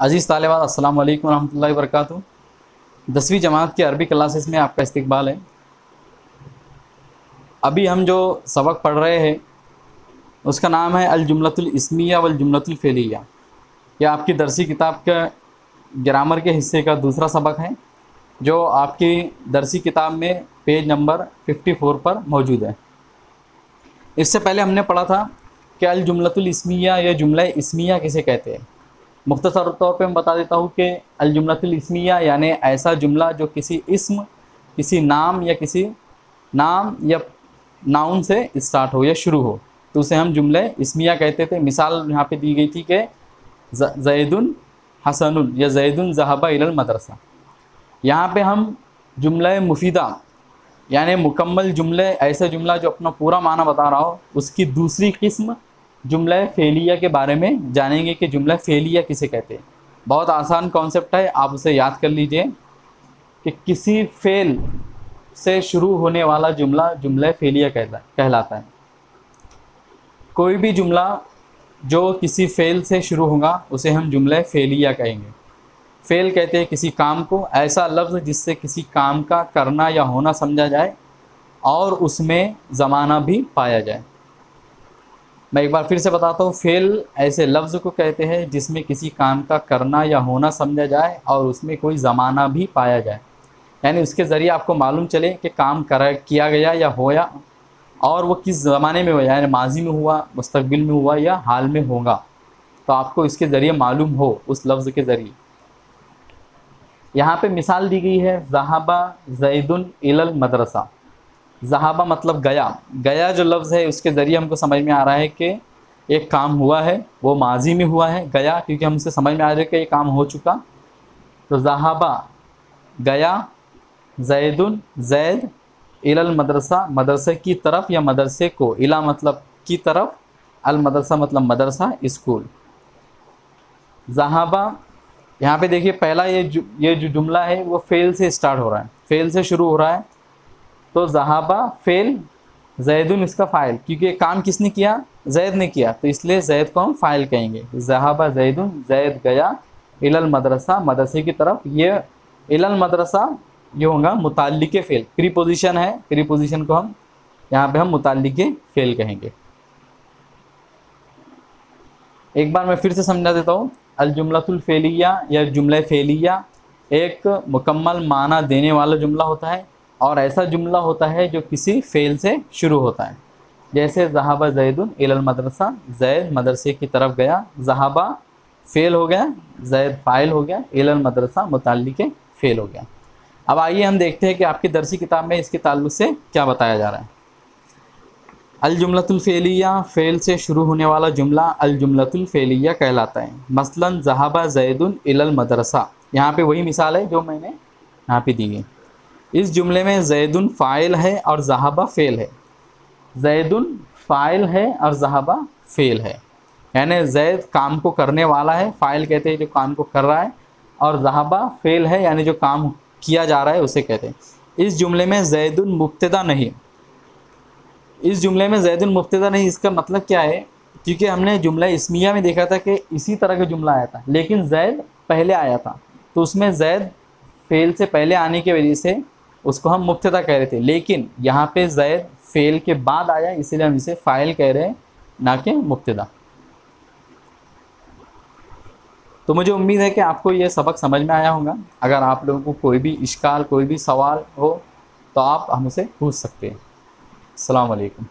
अज़ीज़ तालिबात वालेकुम रहमतुल्लाहि वरकatuh दसवीं जमात के अरबी क्लासेस में आपका इस्तकबाल है। अभी हम जो सबक पढ़ रहे हैं, उसका नाम है अलजुमलतुल इसमिया वल जुमलतुल फ़ेलिया। यह आपकी दरसी किताब का ग्रामर के हिस्से का दूसरा सबक है, जो आपकी दरसी किताब में पेज नंबर 54 पर मौजूद है। इससे पहले हमने पढ़ा था कि अलजुमलतुल इसमिया या जुमला इसमिया किसे कहते हैं। मुख्तसर तौर पे मैं बता देता हूँ कि अलजुमलतुल इसमिया, यानी ऐसा जुमला जो किसी इसम, किसी नाम या किसी नाम या नाउन से स्टार्ट हो या शुरू हो। तो उसे हम जुमले इसमिया कहते थे। मिसाल यहाँ पे दी गई थी कि जैदुन हसनुल या जैदुन जहाबा इलल मदरसा। यहाँ पे हम जुमले मुफीदा, यानि मुकम्मल जुमले, ऐसा जुमला जो अपना पूरा माना बता रहा हो, उसकी दूसरी किस्म जुमला फ़ेलिया के बारे में जानेंगे कि जुमला फ़ेलिया किसे कहते हैं। बहुत आसान कॉन्सेप्ट है, आप उसे याद कर लीजिए कि किसी फ़ेल से शुरू होने वाला जुमला जुमला फ़ेलिया कहता कहलाता है। कोई भी जुमला जो किसी फ़ेल से शुरू होगा, उसे हम जुमला फ़ेलिया कहेंगे। फ़ेल कहते हैं किसी काम को, ऐसा लफ्ज़ जिससे किसी काम का करना या होना समझा जाए और उसमें ज़माना भी पाया जाए। मैं एक बार फिर से बताता हूँ फ़ेल ऐसे लफ्ज़ को कहते हैं जिसमें किसी काम का करना या होना समझा जाए और उसमें कोई ज़माना भी पाया जाए। यानी उसके ज़रिए आपको मालूम चले कि काम करा, किया गया या होया और वो किस ज़माने में हुआ यानी माजी में हुआ मुस्तबिल में हुआ या हाल में होगा। तो आपको इसके ज़रिए मालूम हो, उस लफ्ज़ के ज़रिए। यहाँ पे मिसाल दी गई है, जहाबा जैदुन इलल मदरसा। जहाबा मतलब गया। गया जो लफ्ज़ है उसके ज़रिए हमको समझ में आ रहा है कि एक काम हुआ है वो माजी में हुआ है गया क्योंकि हमसे समझ में आ रहा है कि ये काम हो चुका। तो जहाबा गया जैदुन जैद मदरसा मदरसे की तरफ़ या मदरसे को? इला मतलब की तरफ़ अल मदरसा मतलब मदरसा स्कूल। जहाबा यहाँ पे देखिए पहला ये जु, ये जो जुमला है वो फ़ेल से स्टार्ट हो रहा है। फ़ेल से शुरू हो रहा है। तो जहाबा, फ़ेल जैदुन इसका फ़ाइल, क्योंकि काम किसने किया? जैद ने किया तो इसलिए जैद को हम फ़ाइल कहेंगे। जहाबा जैदुन जैद गया इलल मदरसा, मदरसे की तरफ़। ये इलल मदरसा, ये होगा मुतल फ़ेल। प्री पोजिशन है, प्री पोजिशन को हम यहाँ पे हम मुतल फ़ेल कहेंगे। एक बार मैं फिर से समझा देता हूँ। अलजुमलतुल फ़ेलिया या जुमला फ़ेलिया एक मुकम्मल माना देने वाला जुमला होता है। और ऐसा जुमला होता है जो किसी फ़ेल से शुरू होता है। जैसे जहाबा जैदुन इलल मदरसा, जैद मदरसे की तरफ़ गया, जहाबा फ़ेल हो गया, जैद फ़ाइल हो गया, इलल मदरसा मुतल के फ़ेल हो गया। अब आइए हम देखते हैं कि आपकी दरसी किताब में इसके ताल्लुक से क्या बताया जा रहा है। अलजुमलतुलफ़ेलिया फ़ेल से शुरू होने वाला जुमला अलजुमलतुलफ़ेलिया कहलाता है। मसलन जहाबा जैदुन इलल मदरसा। यहाँ पे वही मिसाल है जो मैंने यहाँ पे दी है। इस जुमले में जैदुन फ़ाइल है और जहाबा फ़ेल है। जैदुन फ़ाइल है और जहाबा फ़ेल है। यानी जैद काम को करने वाला है, फ़ाइल कहते हैं जो काम को कर रहा है, और जहाबा फ़ेल है, यानी जो काम किया जा रहा है उसे कहते हैं। इस जुमले में जैदुन मुबतदा नहीं। इस जुमले में जैदुन मुबतदा नहीं, इसका मतलब क्या है? क्योंकि हमने जुमला इसमिया में देखा था कि इसी तरह का जुमला आया था, लेकिन जैद पहले आया था। तो उसमें जैद फ़ेल से पहले आने की वजह से उसको हम मुफ्तदा कह रहे थे। लेकिन यहाँ पे जैद फ़ेल के बाद आया, इसीलिए हम इसे फ़ाइल कह रहे हैं, ना कि मुफ्तदा तो मुझे उम्मीद है कि आपको ये सबक समझ में आया होगा। अगर आप लोगों को कोई भी इश्काल, कोई भी सवाल हो तो आप हमसे पूछ सकते हैं। अलैक्म।